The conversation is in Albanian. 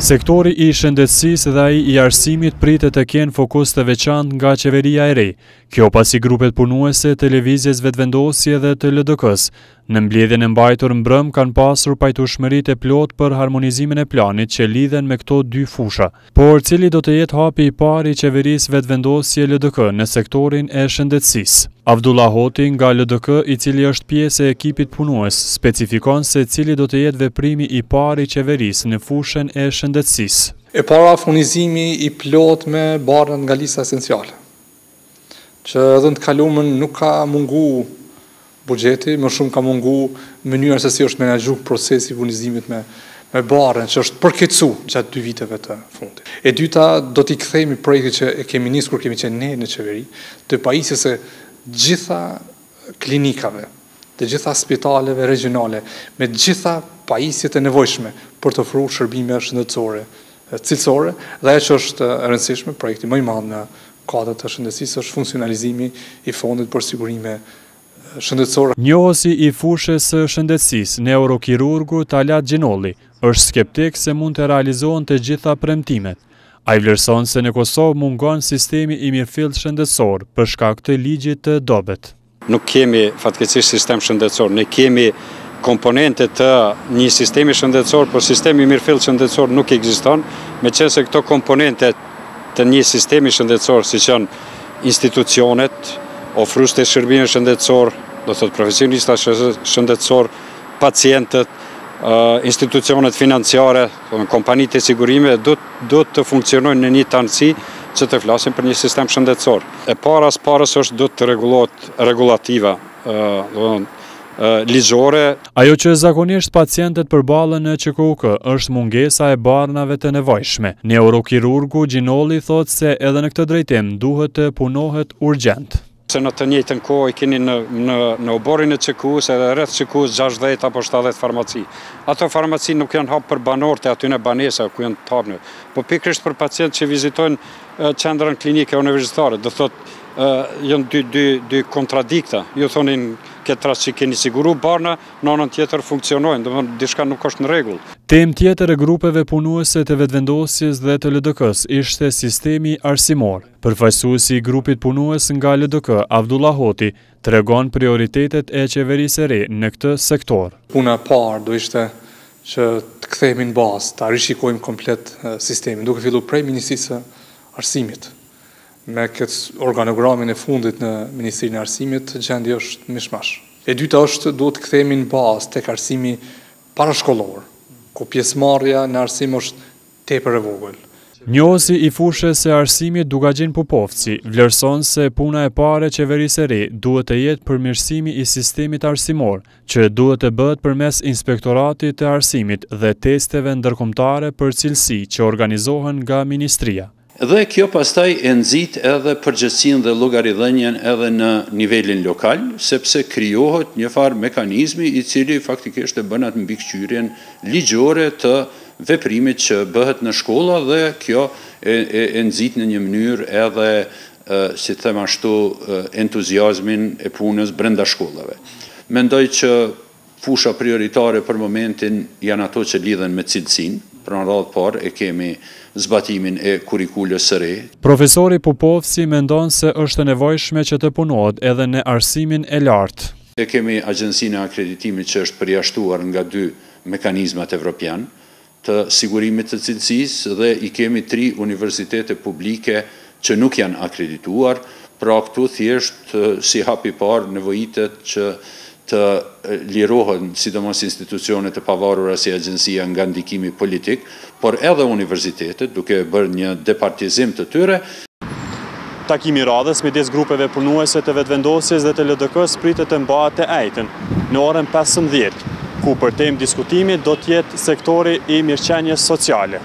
Sektori i shëndetësisë dhe ai i arsimit pritet të kenë fokus të veçantë nga qeveria e re, kjo pasi grupet punuese të Lëvizjes Vetëvendosje dhe të LDK-së, në mbledhjen e mbajtur mbrëmë kanë pasur pajtueshmëri të plotë për harmonizimin e planit që lidhen me këto dy fusha. Por cili do të jetë hapi i parë i Qeverisë Vetëvendosje LDK në sektorin e shëndetësisë? Avdullah Hoti nga LDK, i cili është pjesë e ekipit punues, specifikon se cili do të jetë veprimi i parë i Qeverisë në fushën e shëndetësisë. E para, furnizimi i plotë me barnat nga lista esenciale. Që edhe në të kalumën nuk ka mungu buxheti, më shumë ka mungu mënyra se si është menaxhu procesi i furnizimit me me barna, që është përkeqësu gjatë dy viteve të fundit. E dyta, do t'i kthehemi projektit që e kemi nisë kur kemi qenë ne në qeveri, të pajisjes së gjitha klinikave, të gjitha spitaleve regjionale, me të gjitha pajisjet e nevojshme për të ofruar shërbime shëndetësore cilësore dhe ajo që është e rëndësishme, projekti më i madh në kuadër të shëndetësisë është funksionalizimi i Fondit për Sigurime Shëndetësore. Njohësi i fushës së shëndetësisë, neurokirurgu Talat Gjinolli, është skeptik se mund të realizohen të gjitha premtimet. Ai vlerëson se në Kosovë mungon sistemi i mirëfilltë shëndetësor për shkak të ligjit të dobët. Nuk kemi fatkeqësisht sistem shëndetësor. Ne kemi komponente të një sistemi shëndetësor, por sistemi i mirëfilltë shëndetësor nuk ekziston, meqenëse këto komponente të një sistemi shëndetësor, siç janë institucionet, ofruesit e shërbimeve shëndetësore, do thotë profesionistat shëndetësorë, pacientët, institucionet financiare, Kompanitë e sigurimeve duhet të funksionojnë në një tanësi që të flasim për një sistem shëndetësor. E para e së parës është duhet të rregullohet rregullativa ligjore. Ajo që zakonisht pacientët përballen në QKUK është mungesa e barnave të nevojshme. Neurokirurgu Gjinolli thotë se edhe në këtë drejtim duhet të punohet urgjent. se në të njëjtën kohë i keni në, në, në oborrin e QKUK-së edhe rreth QKUK-së 60 apo 70 farmaci. Ato farmaci nuk janë hapë për banorët e atyne banesave ku janë të hapne, po pikërisht për pacientët që vizitojnë qendrën klinike universitare, do thotë janë dy, dy, dy kontradikta. Ju thoni në këtë rast që i keni siguru barna, në anën tjetër funksionojnë, domethënë diçka nuk është në rregull. Temë tjetër e grupeve punuese të Vetëvendosjes dhe të LDK-së ishte sistemi arsimor. Përfaqësuesi i grupit punues nga LDK, Avdullah Hoti, tregon prioritetet e qeverisë së re në këtë sektor. Puna e parë do ishte që të kthehemi në bazë, ta rishikojmë komplet sistemin, duke fillu prej Ministrisë së Arsimit. Me këtë organogramin e fundit në Ministrinë e Arsimit, gjendja është mish-mash. E dyta është, duhet të kthehemi në bazë tek arsimi parashkollor, ku pjesëmarrja në arsim është tepër e vogël. Njohësi i fushës së arsimit Dukagjin Pupovci vlerëson se puna e parë e qeverisë së re duhet të jetë përmirësimi i sistemit arsimor, që duhet të bëhet përmes Inspektoratit të Arsimit dhe testeve ndërkombëtare për cilësi që organizohen nga ministria. Dhe kjo pastaj e nxit edhe përgjegjësinë dhe llogaridhënien edhe në nivelin lokal, sepse krijohet një farë mekanizmi i cili faktikisht e bën atë mbikëqyrjen ligjore të veprimit që bëhet në shkolla dhe kjo e nxit në një mënyrë edhe si të them ashtu entuziazmin e punës brenda shkollave. Mendoj që Fusha prioritare për momentin janë ato që lidhen me cilësinë, pra në radhë të parë e kemi zbatimin e kurrikulës së re. Profesori Pupovci mendon se është e nevojshme që të punohet edhe në arsimin e lartë. E kemi Agjencinë e Akreditimit që është përjashtuar nga dy mekanizmat evropianë, të sigurimit të cilësisë dhe i kemi tri universitete publike që nuk janë akredituar, pra këtu thjesht si hap i parë nevojitet që të lirohen sidomos institucionet e pavarura si agjencia nga ndikimi politik, por edhe universitetet duke bërë një departizim të tyre, Takimi i radhës midis grupeve punuese të Vetëvendosjes dhe të LDK-së pritet të mbahet të enjten, në orën pesëmbëdhjetë, ku për temë diskutimi do të jetë sektori i mirëqenies sociale.